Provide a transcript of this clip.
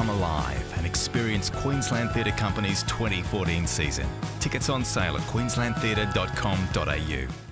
Come alive and experience Queensland Theatre Company's 2014 season. Tickets on sale at queenslandtheatre.com.au.